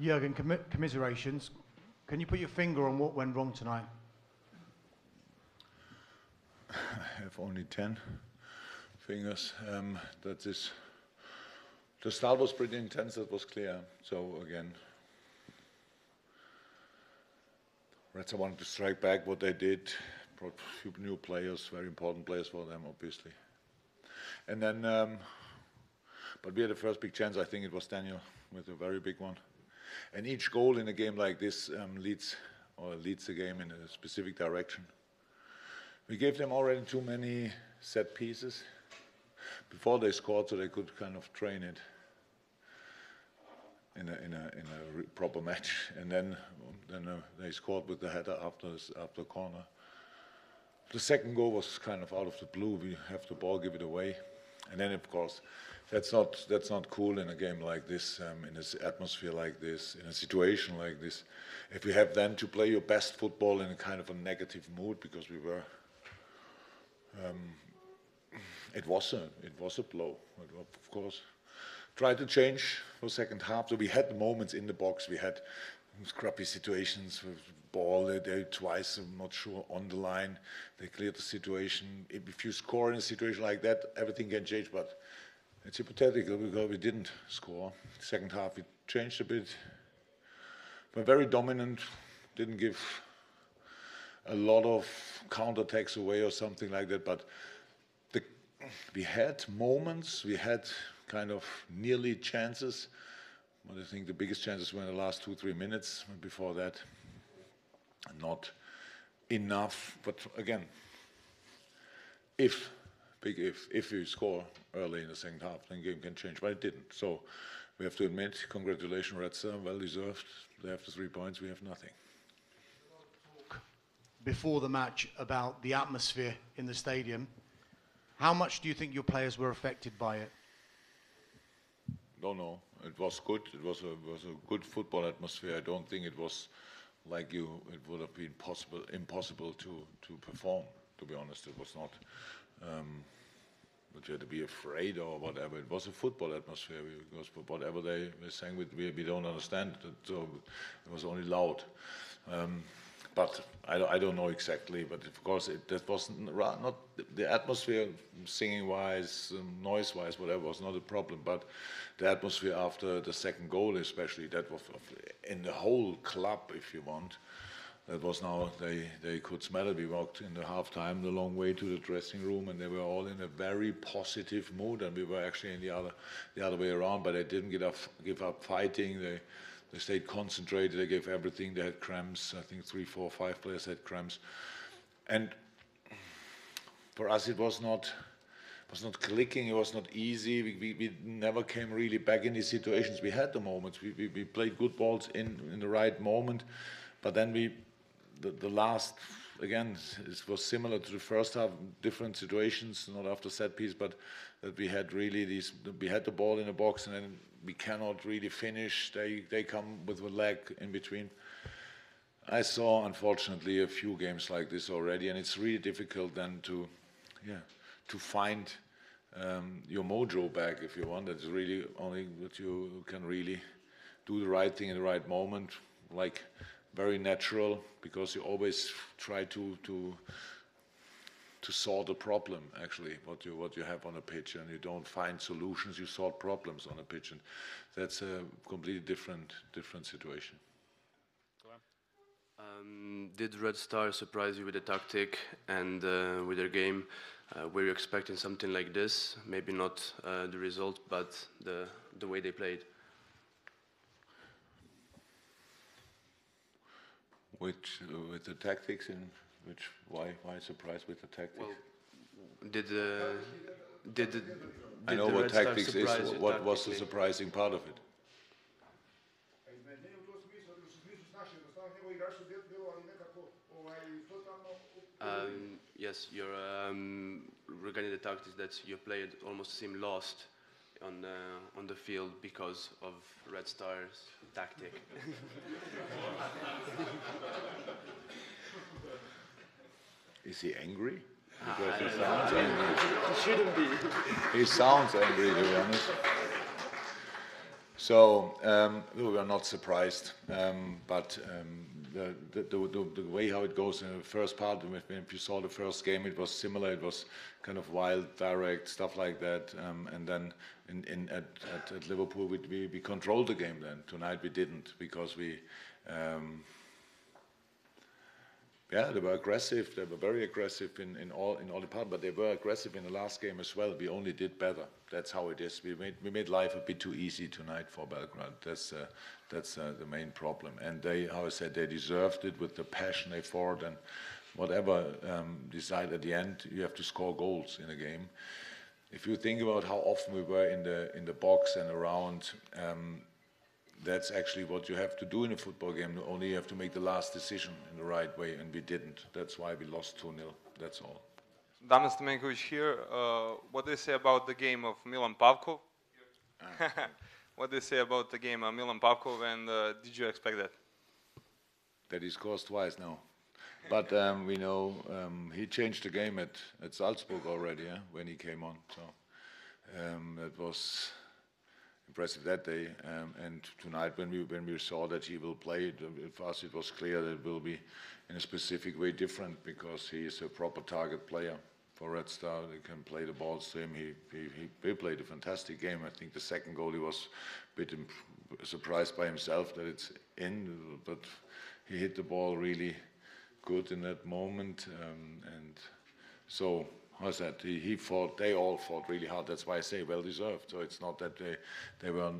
Jurgen, commi- commiserations. Can you put your finger on what went wrong tonight? I have only 10 fingers. Um, that is, the start was pretty intense, that was clear. So again, Reds wanted to strike back what they did, brought few new players, very important players for them, obviously. And then, um, but we had the first big chance, I think it was Daniel with a very big one. And each goal in a game like this um, leads or leads the game in a specific direction. We gave them already too many set pieces before they scored, so they could kind of train it in a in a in a proper match. And then then uh, they scored with the header after after corner. The second goal was kind of out of the blue. We have the ball, give it away, and then of course. That's not that's not cool in a game like this, um, in an atmosphere like this, in a situation like this. If you have then to play your best football in a kind of a negative mood, because we were it was a it was a blow. Of course, tried to change for second half. So we had the moments in the box. We had scrappy situations with ball. They, twice, I'm not sure, on the line. They cleared the situation. If, you score in a situation like that, everything can change. But it's hypothetical because we didn't score. Second half, we changed a bit. We're very dominant. Didn't give a lot of counterattacks away or something like that. But the, we had moments, we had kind of nearly chances. But I think the biggest chances were in the last two, three minutes. Before that, not enough. But again, if, big if, if you score early in the second half, then game can change. But it didn't. So we have to admit, congratulations, Reds, uh, well deserved. They have the three points, we have nothing. Before the match, about the atmosphere in the stadium. How much do you think your players were affected by it? No, no, it was good. It was a was a good football atmosphere. I don't think it was like you. It would have been possible impossible to to perform. To be honest, it was not. Um, but you had to be afraid or whatever. It was a football atmosphere because whatever they were saying, we, we, don't understand. So it was only loud. Um, but I, don't- I don't know exactly. But of course, it, that was not the atmosphere, singing wise, um, noise wise, whatever, was not a problem. But the atmosphere after the second goal, especially, that was in the whole club, if you want. That was now they they could smell it. We walked in the halftime the long way to the dressing room, and they were all in a very positive mood. And we were actually in the other the other way around, but they didn't give up give up fighting. They they stayed concentrated. They gave everything. They had cramps. I think three, four, five players had cramps, and for us it was not was not clicking. It was not easy. We, we, we never came really back in these situations. We had the moments. We, we, we played good balls in in the right moment, but then we the, the last again it was similar to the first half different situations not after set piece but that we had really these we had the ball in the box and then we cannot really finish. They they come with a lag in between. I saw unfortunately a few games like this already and it's really difficult then to yeah to find um, your mojo back if you want. That's really only that you can really do the right thing in the right moment like very natural because you always try to to to solve a problem actually what you what you have on a pitch and you don't find solutions you solve problems on a pitch and that's a completely different different situation Um, did Red Star surprise you with the tactic and uh, with their game? Uh, were you expecting something like this? Maybe not uh, the result, but the the way they played. which uh, with the tactics in which why why surprised with the tactics? Well, did uh, did, the- did I know the what Red tactics is surprise you what was the surprising part of it? A iznenađenje u tom smislu, ali u smislu s naše, jednostavno njegovo igračko djelo djelovali nekako ovaj, totalno... Um, yes, you're um, regarding the tactics that you played almost seem lost on uh, on the field because of Red Star's tactic. is he angry because he sounds angry It shouldn't be. he sounds angry to be honest So um, we were not surprised, um, but um, the, the, the, the way how it goes in the first part, if, you saw the first game, it was similar. It was kind of wild, direct stuff like that, um, and then in, in at, at, at Liverpool we, we, we controlled the game. Then tonight we didn't because we. Yeah, they were aggressive. They were very aggressive in, in all in all the part, but they were aggressive in the last game as well. We only did better. That's how it is. We made we made life a bit too easy tonight for Belgrade. That's uh, that's uh, the main problem. And they, how I said, they deserved it with the passion they fought and whatever um, decide at the end. You have to score goals in a game. If you think about how often we were in the in the box and around. Um, that's actually what you have to do in a football game. Only you have to make the last decision in the right way, and we didn't. That's why we lost 2 0. That's all. Damir Stamenkovic here. Uh, what do you say about the game of Milan Pavkov? what do you say about the game of Milan Pavkov, and uh, did you expect that? That he scores twice now. But um, we know um, he changed the game at, at Salzburg already yeah, when he came on. So um, it was impressive that day. Um, and tonight, when we when we saw that he will play, it, for us it was clear that it will be in a specific way different because he is a proper target player for Red Star. He can play the balls to him. He, he, he, played a fantastic game. I think the second goal he was a bit surprised by himself that it's in, but he hit the ball really good in that moment. Um, and so was that he, he fought they all fought really hard that's why i say well deserved so it's not that they they were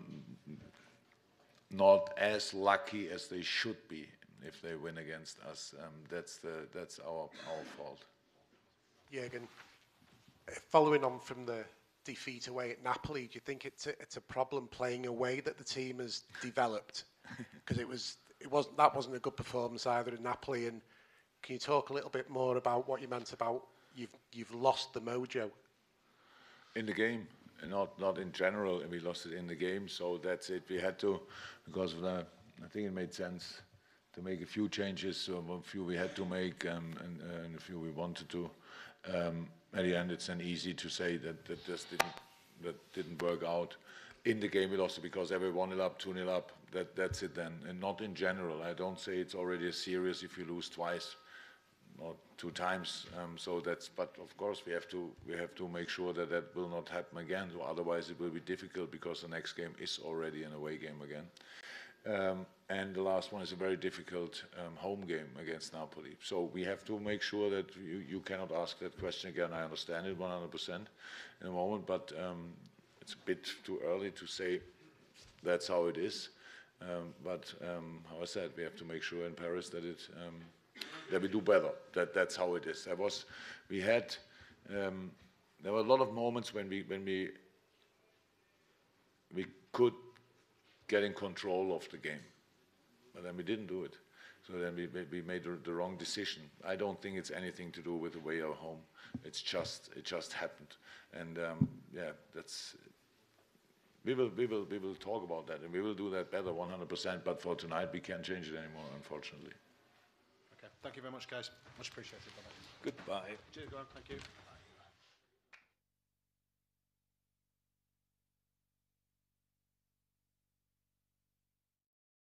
not as lucky as they should be if they win against us um, that's the that's our our fault Jurgen, uh, following on from the defeat away at Napoli, do you think it's a, it's a problem playing away that the team has developed? Because it was it wasn't that wasn't a good performance either in Napoli. And can you talk a little bit more about what you meant about you've you've lost the mojo? in the game not not in general and we lost it in the game so that's it. We had to because of that i think it made sense to make a few changes so a few we had to make um, and, uh, and a few we wanted to. Um, at the end it's then easy to say that that just didn't that didn't work out. In the game we lost it because every one nil up two nil up that that's it then. And not in general i don't say it's already a serious if you lose twice or two times. Um, so that's, but of course we have to we have to make sure that that will not happen again. So otherwise it will be difficult because the next game is already an away game again. Um, and the last one is a very difficult um, home game against Napoli. So we have to make sure that you, you cannot ask that question again. I understand it 100% in a moment, but um, it's a bit too early to say that's how it is. Um, but um, how I said, we have to make sure in Paris that it that we do better. That that's how it is. There was, we had, um, there were a lot of moments when we when we we could get in control of the game, but then we didn't do it. So then we we made the, wrong decision. I don't think it's anything to do with the way or home. It's just it just happened, and um, yeah, that's. We will, we, will, we will talk about that and we will do that better 100%, but for tonight we can't change it anymore, unfortunately. Thank you very much, guys. Much appreciated. Bye-bye. Goodbye. Cheers, Graham. Thank you.